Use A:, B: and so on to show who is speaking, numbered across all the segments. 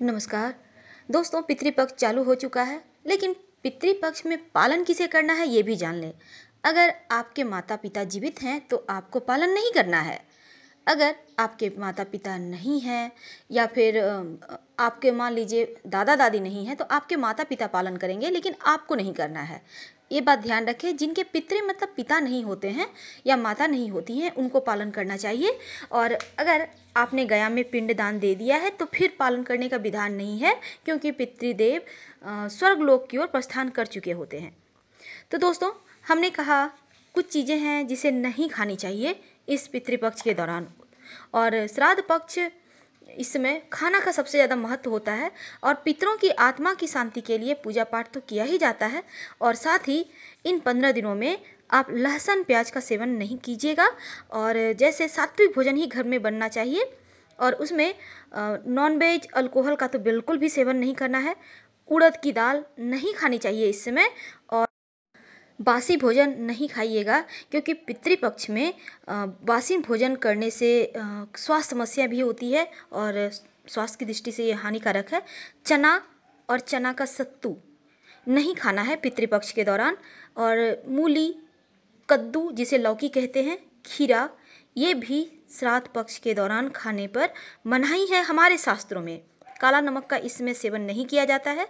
A: नमस्कार। दोस्तों, पितृपक्ष चालू हो चुका है, लेकिन पितृपक्ष में पालन किसे करना है ये भी जान लें। अगर आपके माता पिता जीवित हैं तो आपको पालन नहीं करना है। अगर आपके माता पिता नहीं हैं, या फिर आपके मान लीजिए दादा दादी नहीं हैं तो आपके माता पिता पालन करेंगे, लेकिन आपको नहीं करना है। ये बात ध्यान रखें, जिनके पितृ मतलब पिता नहीं होते हैं या माता नहीं होती हैं, उनको पालन करना चाहिए। और अगर आपने गया में पिंड दान दे दिया है तो फिर पालन करने का विधान नहीं है, क्योंकि पितृदेव स्वर्गलोक की ओर प्रस्थान कर चुके होते हैं। तो दोस्तों, हमने कहा कुछ चीज़ें हैं जिसे नहीं खानी चाहिए इस पितृपक्ष के दौरान। और श्राद्ध पक्ष इसमें खाना का सबसे ज़्यादा महत्व होता है और पितरों की आत्मा की शांति के लिए पूजा पाठ तो किया ही जाता है और साथ ही इन पंद्रह दिनों में आप लहसुन प्याज का सेवन नहीं कीजिएगा और जैसे सात्विक भोजन ही घर में बनना चाहिए और उसमें नॉन वेज अल्कोहल का तो बिल्कुल भी सेवन नहीं करना है, उड़द की दाल नहीं खानी चाहिए इस समय और बासी भोजन नहीं खाइएगा, क्योंकि पितृपक्ष में बासी भोजन करने से स्वास्थ्य समस्या भी होती है और स्वास्थ्य की दृष्टि से ये हानिकारक है। चना और चना का सत्तू नहीं खाना है पितृपक्ष के दौरान और मूली, कद्दू जिसे लौकी कहते हैं, खीरा, ये भी श्राद्ध पक्ष के दौरान खाने पर मनाही है हमारे शास्त्रों में। काला नमक का इसमें सेवन नहीं किया जाता है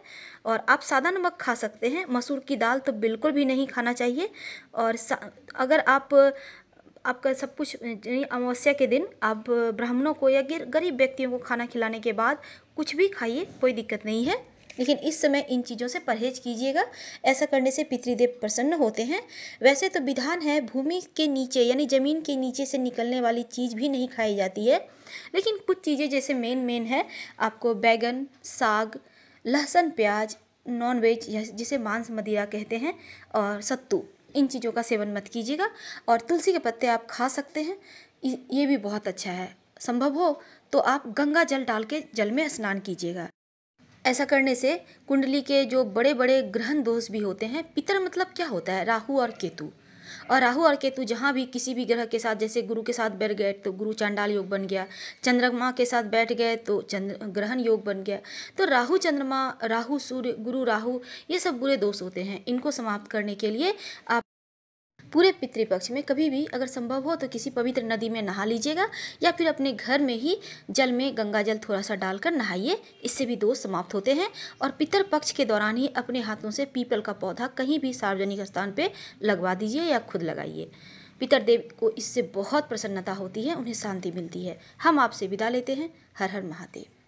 A: और आप सादा नमक खा सकते हैं। मसूर की दाल तो बिल्कुल भी नहीं खाना चाहिए और अगर आप, आपका सब कुछ अमावस्या के दिन आप ब्राह्मणों को या गरीब व्यक्तियों को खाना खिलाने के बाद कुछ भी खाइए, कोई दिक्कत नहीं है। लेकिन इस समय इन चीज़ों से परहेज कीजिएगा। ऐसा करने से पितृदेव प्रसन्न होते हैं। वैसे तो विधान है, भूमि के नीचे यानी ज़मीन के नीचे से निकलने वाली चीज़ भी नहीं खाई जाती है। लेकिन कुछ चीज़ें जैसे मेन मेन है, आपको बैगन, साग, लहसुन, प्याज नॉन वेज जिसे मांस मदिरा कहते हैं और सत्तू, इन चीज़ों का सेवन मत कीजिएगा। और तुलसी के पत्ते आप खा सकते हैं। ये भी बहुत अच्छा है। संभव हो तो आप गंगा जल डाल के जल में स्नान कीजिएगा। ऐसा करने से कुंडली के जो बड़े बड़े ग्रहण दोष भी होते हैं, पितर मतलब क्या होता है? राहु और केतु। और राहु और केतु जहाँ भी किसी भी ग्रह के साथ, जैसे गुरु के साथ बैठ गए तो गुरु चांडाल योग बन गया। चंद्रमा के साथ बैठ गए तो चंद्र, ग्रहण योग बन गया। तो राहु चंद्रमा, राहु सूर्य, गुरु राहु, ये सब बुरे दोष होते हैं। इनको समाप्त करने के लिए आप पूरे पितृपक्ष में कभी भी अगर संभव हो तो किसी पवित्र नदी में नहा लीजिएगा या फिर अपने घर में ही जल में गंगा जल थोड़ा सा डालकर नहाइए। इससे भी दोष समाप्त होते हैं और पितर पक्ष के दौरान ही अपने हाथों से पीपल का पौधा कहीं भी सार्वजनिक स्थान पर लगवा दीजिए या खुद लगाइए। पितरदेव को इससे बहुत प्रसन्नता होती है, उन्हें शांति मिलती है। हम आपसे विदा लेते हैं। हर हर महादेव।